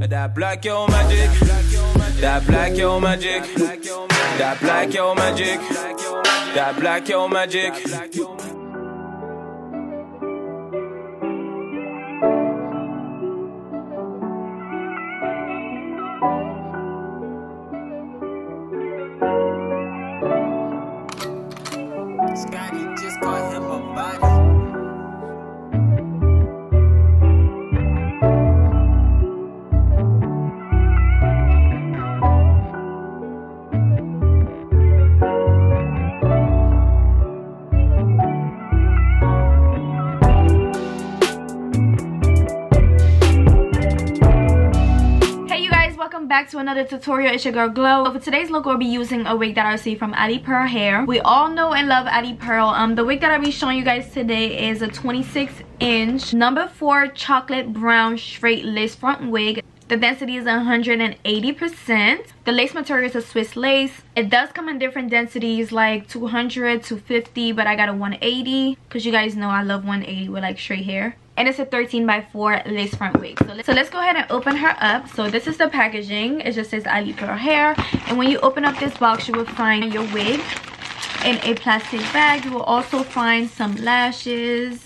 That black yo magic. That black yo magic. That black yo magic. That black yo magic. To another tutorial. It's your girl glow. For today's look we'll be using a wig that i received from Ali Pearl hair. We all know and love Ali Pearl. Um the wig that i'll be showing you guys today is a 26 inch number four chocolate brown straight lace front wig. The density is 180%. The lace material is a Swiss lace. It does come in different densities like 200, 250, but I got a 180 because you guys know I love 180 with like straight hair and it's a 13 by 4 lace front wig. So, so let's go ahead and open her up. So this is the packaging. It just says Ali Pearl hair. And when you open up this box you will find your wig in a plastic bag. You will also find some lashes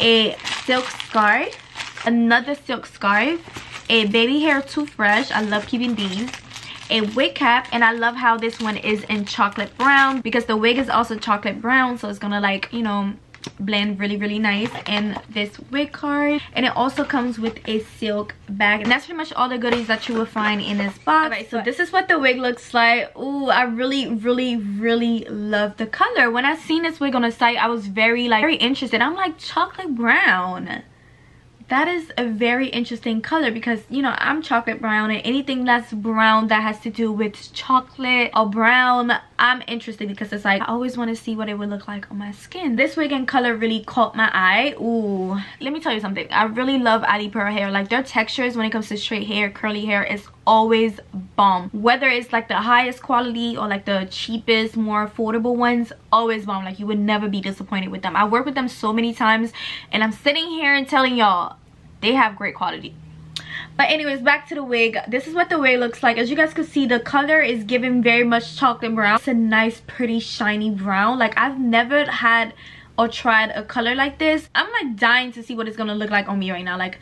a silk scarf another silk scarf a baby hair toothbrush. I love keeping these. A wig cap. And i love how this one is in chocolate brown because the wig is also chocolate brown. So it's gonna like you know blend really really nice and this wig card. And it also comes with a silk bag. And that's pretty much all the goodies that you will find in this box. So this is what the wig looks like. Ooh, i really really really love the color. When i seen this wig on the site i was very like very interested. I'm like chocolate brown that is a very interesting color because you know i'm chocolate brown and anything that's brown that has to do with chocolate or brown i'm interested because it's like i always want to see what it would look like on my skin. This wig and color really caught my eye. Ooh, let me tell you something. I really love Ali Pearl hair. Like their textures when it comes to straight hair curly hair is always bomb. Whether it's like the highest quality or like the cheapest more affordable ones always bomb. Like you would never be disappointed with them. I work with them so many times and i'm sitting here and telling y'all they have great quality. But anyways back to the wig. This is what the wig looks like. As you guys can see the color is giving very much chocolate brown. It's a nice pretty shiny brown. Like i've never had or tried a color like this. I'm like dying to see what it's gonna look like on me right now. Like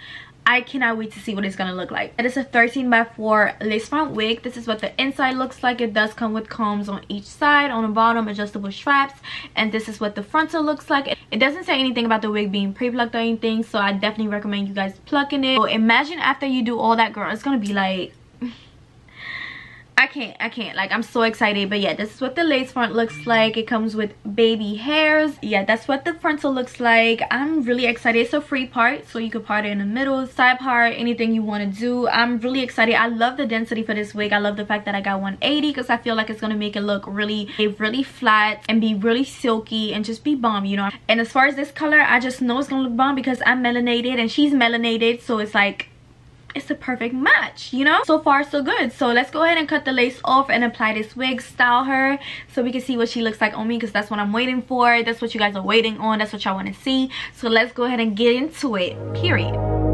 I cannot wait to see what it's gonna look like. It is a 13 by 4 lace front wig. This is what the inside looks like. It does come with combs on each side, on the bottom, adjustable straps. And this is what the frontal looks like. It doesn't say anything about the wig being pre-plucked or anything, so I definitely recommend you guys plucking it. So imagine after you do all that, girl, it's gonna be like I can't, I can't. Like, I'm so excited. But yeah, this is what the lace front looks like. It comes with baby hairs. Yeah, that's what the frontal looks like. I'm really excited. It's a free part, so you could part it in the middle, side part, anything you want to do. I'm really excited. I love the density for this wig. I love the fact that I got 180 because I feel like it's going to make it look really, really flat and be really silky and just be bomb, you know. And as far as this color, I just know it's going to look bomb because I'm melanated and she's melanated. So it's like it's a perfect match you know? So far so good. So let's go ahead and cut the lace off and apply this wig. Style her so we can see what she looks like on me because that's what i'm waiting for. That's what you guys are waiting on. That's what y'all want to see. So let's go ahead and get into it period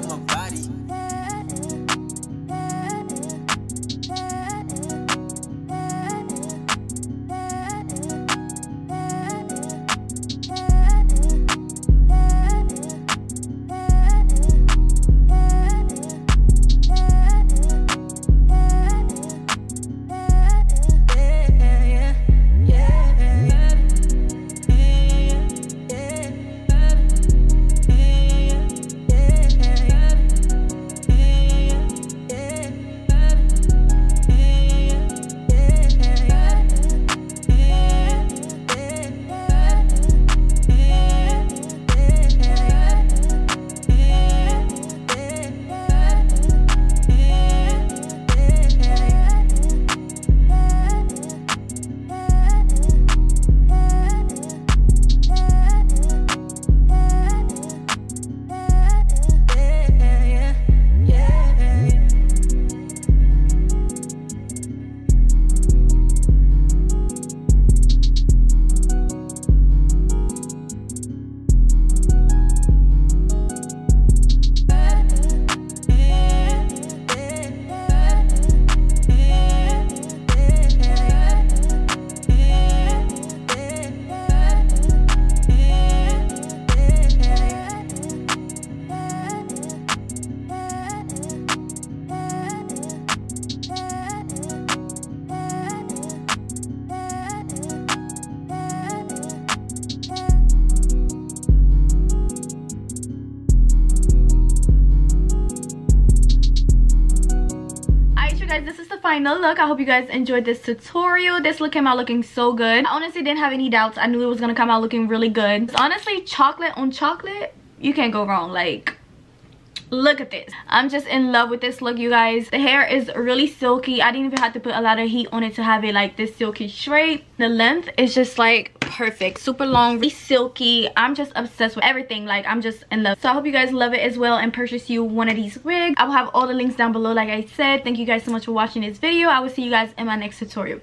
them a final look. I hope you guys enjoyed this tutorial. This look came out looking so good. I honestly didn't have any doubts. I knew it was gonna come out looking really good. It's honestly chocolate on chocolate. You can't go wrong. Like look at this. I'm just in love with this look you guys. The hair is really silky. I didn't even have to put a lot of heat on it to have it like this silky straight the length is just like perfect. Super long really silky. I'm just obsessed with everything. Like i'm just in love. So i hope you guys love it as well and purchase you one of these wigs. I will have all the links down below like i said. Thank you guys so much for watching this video. I will see you guys in my next tutorial